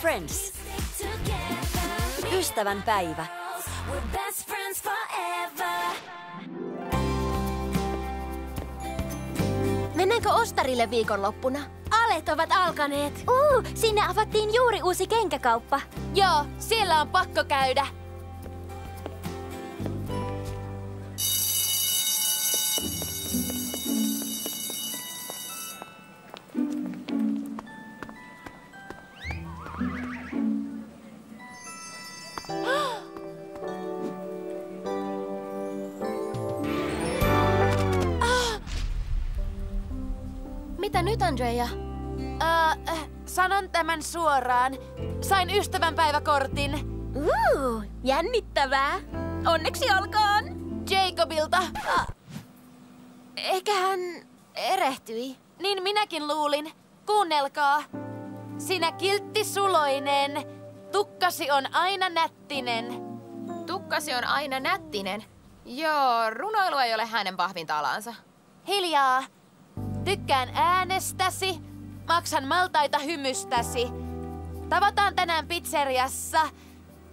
Friends. Ystävän päivä. Mennäänkö Ostarille viikonloppuna? Alet ovat alkaneet. Uu, sinne avattiin juuri uusi kenkäkauppa. Joo, siellä on pakko käydä. Mitä nyt, Andrea? Öö, äh, sanon tämän suoraan. Sain ystävänpäiväkortin Uu, jännittävää. Onneksi olkoon. Jacobilta. Ehkä hän erehtyi. Niin minäkin luulin. Kuunnelkaa. Sinä kiltti suloinen. Tukkasi on aina nättinen. Tukkasi on aina nättinen. Joo, runoilu ei ole hänen vahvinta alansa. Hiljaa. Tykkään äänestäsi. Maksan maltaita hymystäsi. Tavataan tänään pizzeriassa.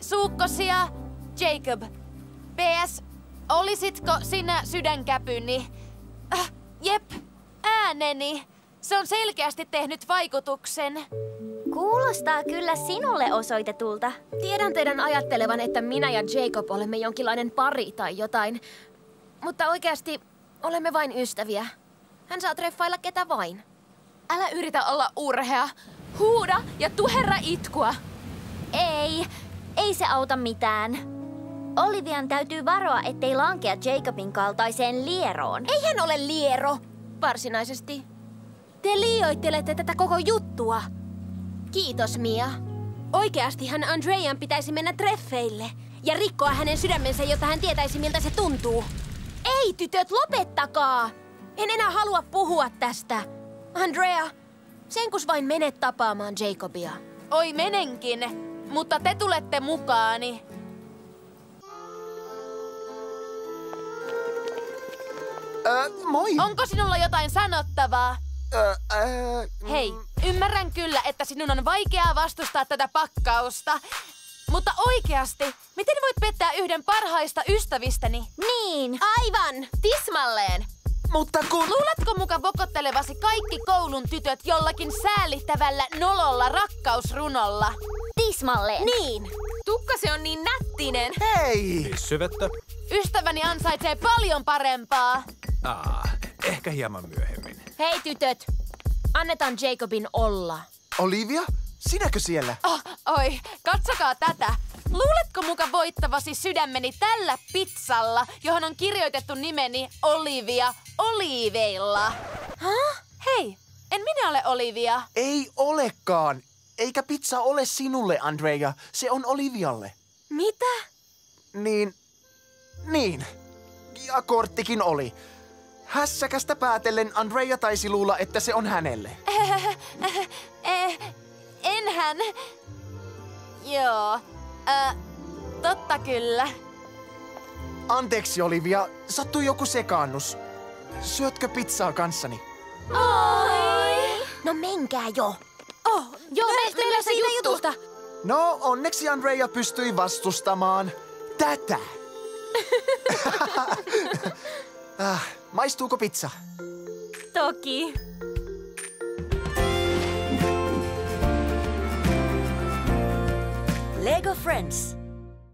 Suukkosia, Jacob. PS, olisitko sinä sydänkäpyni? Äh, jep, ääneni. Se on selkeästi tehnyt vaikutuksen. Kuulostaa kyllä sinulle osoitetulta. Tiedän teidän ajattelevan, että minä ja Jacob olemme jonkinlainen pari tai jotain. Mutta oikeasti olemme vain ystäviä. Hän saa treffailla ketä vain. Älä yritä olla urhea. Huuda ja tuherra itkua. Ei, ei se auta mitään. Olivian täytyy varoa, ettei lankea Jacobin kaltaiseen lieroon. Ei hän ole liero, varsinaisesti. Te liioittelette tätä koko juttua. Kiitos, Mia. Oikeastihan Andrean pitäisi mennä treffeille ja rikkoa hänen sydämensä, jotta hän tietäisi, miltä se tuntuu. Ei, tytöt, lopettakaa! En enää halua puhua tästä. Andrea, senkus vain menet tapaamaan Jacobia. Oi menenkin, mutta te tulette mukaani. Äh, moi! Onko sinulla jotain sanottavaa? Äh, äh, Hei, ymmärrän kyllä, että sinun on vaikeaa vastustaa tätä pakkausta. Mutta oikeasti, miten voit pettää yhden parhaista ystävistäni? Niin. Aivan! Tismalleen! Mutta kun... Luuletko muka vokottelevasi kaikki koulun tytöt jollakin säällittävällä nololla rakkausrunolla? Tismalleen. Niin! Tukkasi on niin nättinen. Hei! Syvettä? Ystäväni ansaitsee paljon parempaa. Aa, ehkä hieman myöhemmin. Hei tytöt, annetaan Jacobin olla. Olivia? Sinäkö siellä? Oh, oi, katsokaa tätä. Luuletko muka voittavasi sydämeni tällä pizzalla, johon on kirjoitettu nimeni Olivia Oliiveilla? Huh? Hei, en minä ole Olivia. Ei olekaan. Eikä pizza ole sinulle, Andrea. Se on Olivialle. Mitä? Niin... Niin. Ja korttikin oli. Hässäkästä päätellen Andrea taisi luulla, että se on hänelle. Eh, enhän. Joo, äh, totta kyllä. Anteeksi, Olivia. Sattui joku sekaannus. Syötkö pizzaa kanssani? Oi! No menkää jo. Oh, Joo, me, meillä siitä jutusta. No, onneksi Andrea pystyi vastustamaan tätä. ah, maistuuko pizza? Toki. Friends.